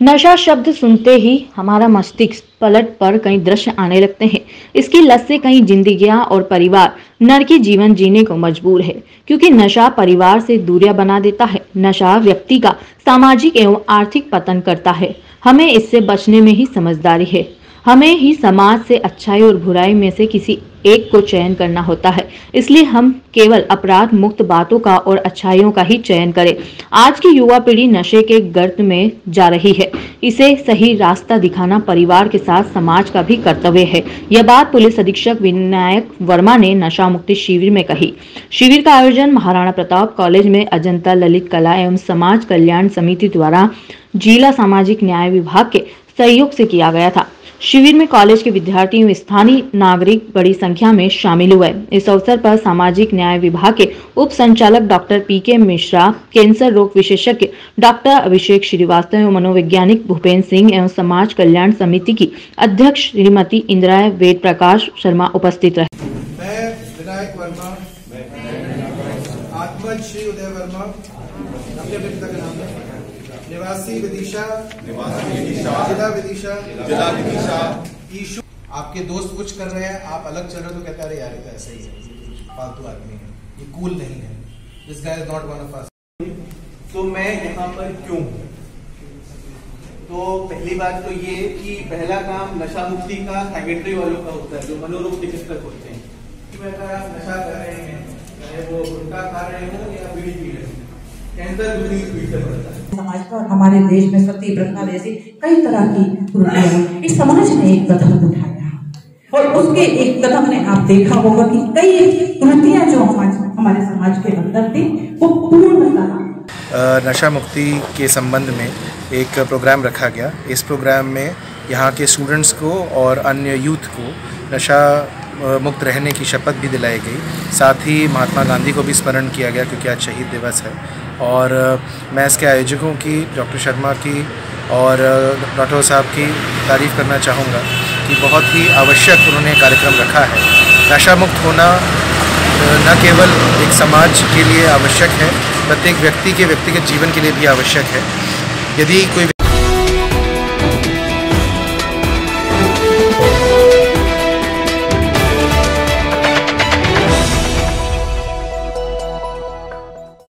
नशा शब्द सुनते ही हमारा मस्तिष्क पलट पर कई दृश्य आने लगते हैं। इसकी लत से कई जिंदगियाँ और परिवार नरकी जीवन जीने को मजबूर है, क्योंकि नशा परिवार से दूरिया बना देता है। नशा व्यक्ति का सामाजिक एवं आर्थिक पतन करता है। हमें इससे बचने में ही समझदारी है। हमें ही समाज से अच्छाई और बुराई में से किसी एक को चयन करना होता है। इसलिए हम केवल अपराध मुक्त बातों का और अच्छाइयों का ही चयन करें। आज की युवा पीढ़ी नशे के गर्त में जा रही है। इसे सही रास्ता दिखाना परिवार के साथ समाज का भी कर्तव्य है। यह बात पुलिस अधीक्षक विनायक वर्मा ने नशा मुक्ति शिविर में कही। शिविर का आयोजन महाराणा प्रताप कॉलेज में अजंता ललित कला एवं समाज कल्याण समिति द्वारा जिला सामाजिक न्याय विभाग के सहयोग से किया गया था। शिविर में कॉलेज के विद्यार्थी एवं स्थानीय नागरिक बड़ी संख्या में शामिल हुए। इस अवसर पर सामाजिक न्याय विभाग के उप संचालक डॉक्टर पी के मिश्रा, कैंसर रोग विशेषज्ञ डॉक्टर अभिषेक श्रीवास्तव एवं मनोवैज्ञानिक भूपेन्द्र सिंह एवं समाज कल्याण समिति की अध्यक्ष श्रीमती इंदिरा वेद प्रकाश शर्मा उपस्थित रहे। मैं निवासी विदिशा निवासी विदिशा जिला विदिशा जिला विदिशा। ईशु आपके दोस्त कुछ कर रहे हैं आप अलग चल रहे हो तो कहता हैं अरे यार ये तो ऐसा ही है फालतू आदमी है ये कूल नहीं है this guy is not one of us तो मैं यहाँ पर क्यों? हूँ तो पहली बात तो ये कि पहला काम नशा मुक्ति का सेक्रेटरी वालों का होता है जो मनोरोग चिकित्सक होते हैं। कि मैं अगर आप नशा कर रहे हैं चाहे वो गुटखा खा रहे हो या बीड़ी पी रहे हो कैंसर स्पीड से बढ़ता है। समाज का और हमारे देश में सती प्रथा जैसी कई तरह की इस समाज ने एक कदम उठाया। और उसके एक कदम ने आप देखा होगा कि कई कुरीतियाँ जो हमारे हमारे समाज के अंदर थी, वो पूर्णतः नशा मुक्ति के संबंध में एक प्रोग्राम रखा गया। इस प्रोग्राम में यहाँ के स्टूडेंट्स को और अन्य यूथ को नशा मुक्त रहने की शपथ भी दिलाई गई। साथ ही महात्मा गांधी को भी स्मरण किया गया, क्योंकि आज शहीद दिवस है। और मैं इसके आयोजकों की डॉक्टर शर्मा की और डॉक्टर साहब की तारीफ़ करना चाहूँगा कि बहुत ही आवश्यक उन्होंने कार्यक्रम रखा है। नशा मुक्त होना न केवल एक समाज के लिए आवश्यक है, प्रत्येक व्यक्ति के व्यक्तिगत जीवन के लिए भी आवश्यक है। यदि कोई